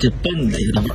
这笨的有点儿。